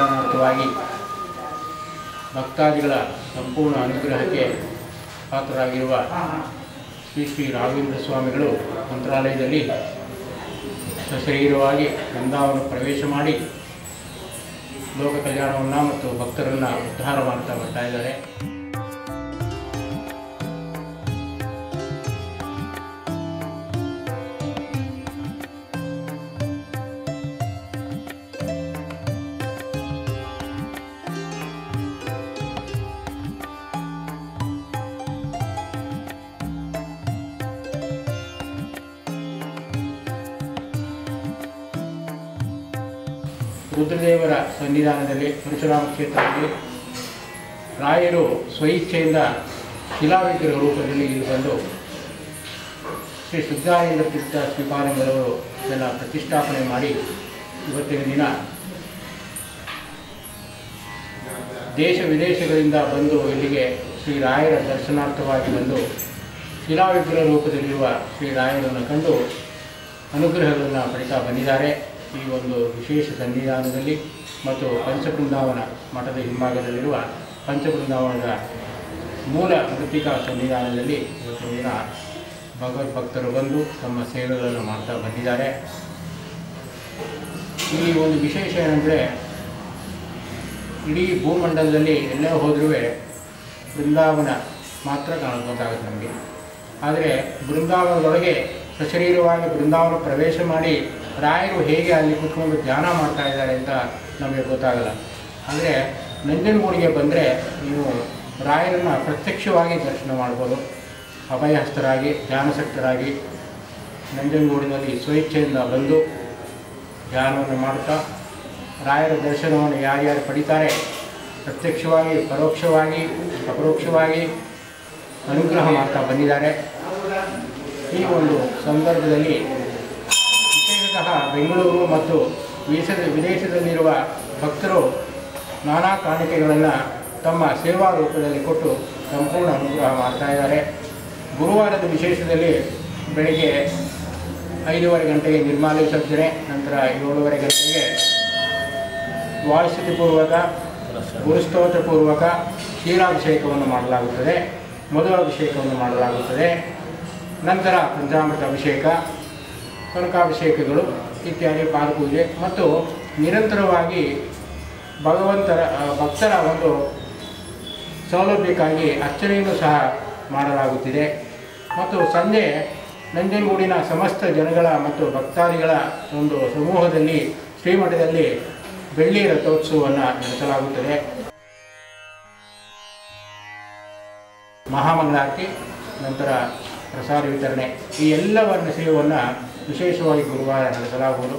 ಕಲ್ಯಾಣಾರ್ಥವಾಗಿ ಭಕ್ತಾದಿಗಳ ಸಂಪೂರ್ಣ ಅನುಗ್ರಹಕ್ಕೆ ಪಾತ್ರರಾಗಿರುವ ಶ್ರೀ ಶ್ರೀ ರಾಘವೇಂದ್ರ ಸ್ವಾಮಿಗಳು ಮಂತ್ರಾಲಯದಲ್ಲಿ ಸಶರೀರವಾಗಿ ಬೃಂದಾವನ ಪ್ರವೇಶ ಮಾಡಿ ಲೋಕ ಕಲ್ಯಾಣವನ್ನು ಮತ್ತು ಭಕ್ತರನ್ನು ಉದ್ಧಾರ ಮಾಡ್ತಾ ಬರ್ತಾ ಇದ್ದಾರೆ. ರುದ್ರದೇವರ ಸನ್ನಿಧಾನದಲ್ಲಿ ಪರಶುರಾಮ ಕ್ಷೇತ್ರದಲ್ಲಿ ರಾಯರು ಸ್ವಇಚ್ಛೆಯಿಂದ ಶಿಲಾವಿಗ್ರಹ ರೂಪದಲ್ಲಿ ಇಲ್ಲಿ ಬಂದು ಶ್ರೀ ಸಿದ್ಧಾರೇಂದ್ರ ತೀರ್ಥ ಶ್ರೀಪಾದಂಗಳವರು ಇದನ್ನು ಪ್ರತಿಷ್ಠಾಪನೆ ಮಾಡಿ ಇವತ್ತಿನ ದಿನ ದೇಶ ವಿದೇಶಗಳಿಂದ ಬಂದು ಇಲ್ಲಿಗೆ ಶ್ರೀ ರಾಯರ ದರ್ಶನಾರ್ಥವಾಗಿ ಬಂದು ಶಿಲಾವಿಗ್ರಹ ರೂಪದಲ್ಲಿರುವ ಶ್ರೀ ರಾಯರನ್ನು ಕಂಡು ಅನುಗ್ರಹಗಳನ್ನು ಪಡಿತಾ ಬಂದಿದ್ದಾರೆ. ಈ ಒಂದು ವಿಶೇಷ ಸನ್ನಿಧಾನದಲ್ಲಿ ಮತ್ತು ಪಂಚಬೃಂದಾವನ ಮಠದ ಹಿಂಭಾಗದಲ್ಲಿರುವ ಪಂಚಬೃಂದಾವನದ ಮೂಲ ಮೃತ್ತಿಕಾ ಸನ್ನಿಧಾನದಲ್ಲಿ ಇವತ್ತಿನ ದಿನ ಭಗವದ್ಭಕ್ತರು ಬಂದು ತಮ್ಮ ಸೇವೆಗಳನ್ನು ಮಾಡ್ತಾ ಬಂದಿದ್ದಾರೆ. ಇಲ್ಲಿ ಒಂದು ವಿಶೇಷ ಏನಂದರೆ ಇಡೀ ಭೂಮಂಡಲದಲ್ಲಿ ಎಲ್ಲೇ ಹೋದ್ರೂ ಬೃಂದಾವನ ಮಾತ್ರ ಕಾಣಬಹುದಾಗುತ್ತೆ ನಮಗೆ. ಆದರೆ ಬೃಂದಾವನದೊಳಗೆ ಸಶರೀರವಾಗಿ ಬೃಂದಾವನ ಪ್ರವೇಶ ಮಾಡಿ ರಾಯರು ಹೇಗೆ ಅಲ್ಲಿ ಕುತ್ಕೊಂಡು ಧ್ಯಾನ ಮಾಡ್ತಾ ಇದ್ದಾರೆ ಅಂತ ನಮಗೆ ಗೊತ್ತಾಗಲ್ಲ. ಅಂದರೆ ನಂಜನಗೂಡಿಗೆ ಬಂದರೆ ನೀವು ರಾಯರನ್ನು ಪ್ರತ್ಯಕ್ಷವಾಗಿ ದರ್ಶನ ಮಾಡ್ಬೋದು. ಅಭಯಹಸ್ತರಾಗಿ ಧ್ಯಾನಸಕ್ತರಾಗಿ ನಂಜನಗೂಡಿನಲ್ಲಿ ಸ್ವೇಚ್ಛೆಯಿಂದ ಬಂದು ಧ್ಯಾನವನ್ನು ಮಾಡುತ್ತಾ ರಾಯರ ದರ್ಶನವನ್ನು ಯಾರ್ಯಾರು ಪಡಿತಾರೆ ಪ್ರತ್ಯಕ್ಷವಾಗಿ, ಪರೋಕ್ಷವಾಗಿ, ಅಪರೋಕ್ಷವಾಗಿ ಅನುಗ್ರಹ ಮಾಡ್ತಾ ಬಂದಿದ್ದಾರೆ. ಈ ಒಂದು ಸಂದರ್ಭದಲ್ಲಿ ವಿಶೇಷತಃ ಬೆಂಗಳೂರು ಮತ್ತು ವಿದೇಶದ ವಿದೇಶದಲ್ಲಿರುವ ಭಕ್ತರು ನಾನಾ ಕಾಣಿಕೆಗಳನ್ನು ತಮ್ಮ ಸೇವಾ ರೂಪದಲ್ಲಿ ಕೊಟ್ಟು ಸಂಪೂರ್ಣ ಅನುಗ್ರಹ ಮಾಡ್ತಾ ಇದ್ದಾರೆ. ಗುರುವಾರದ ವಿಶೇಷದಲ್ಲಿ ಬೆಳಗ್ಗೆ ಐದೂವರೆ ಗಂಟೆಗೆ ನಿರ್ಮಾಲ ವಿಸರ್ಜನೆ, ನಂತರ ಏಳುವರೆ ಗಂಟೆಗೆ ವಾಯುಸ್ಥಿತಿಪೂರ್ವಕ ಗುರುಸ್ತೋತ್ರಪೂರ್ವಕ ಕ್ಷೀರಾಭಿಷೇಕವನ್ನು ಮಾಡಲಾಗುತ್ತದೆ. ಮಧುರಾಭಿಷೇಕವನ್ನು ಮಾಡಲಾಗುತ್ತದೆ. ನಂತರ ಪಂಚಾಮೃತ ಅಭಿಷೇಕ ಕನಕಾಭಿಷೇಕಗಳು ಇತ್ಯಾದಿ, ಪಾದಪೂಜೆ ಮತ್ತು ನಿರಂತರವಾಗಿ ಭಗವಂತರ ಭಕ್ತರ ಒಂದು ಸೌಲಭ್ಯಕ್ಕಾಗಿ ಅರ್ಚನೆಯನ್ನು ಸಹ ಮಾಡಲಾಗುತ್ತಿದೆ. ಮತ್ತು ಸಂಜೆ ನಂಜನಗೂಡಿನ ಸಮಸ್ತ ಜನಗಳ ಮತ್ತು ಭಕ್ತಾದಿಗಳ ಒಂದು ಸಮೂಹದಲ್ಲಿ, ಶ್ರೀಮಠದಲ್ಲಿ ಬೆಳ್ಳಿ ರಥೋತ್ಸವವನ್ನು ನಡೆಸಲಾಗುತ್ತದೆ. ಮಹಾಮಂಗಳಾರತಿ, ನಂತರ ಪ್ರಸಾದ ವಿತರಣೆ. ಈ ಎಲ್ಲ ವರ್ಣ ಸೇವೆಯನ್ನು ವಿಶೇಷವಾಗಿ ಗುರುವಾರ ನಡೆಸಲಾಗುವುದು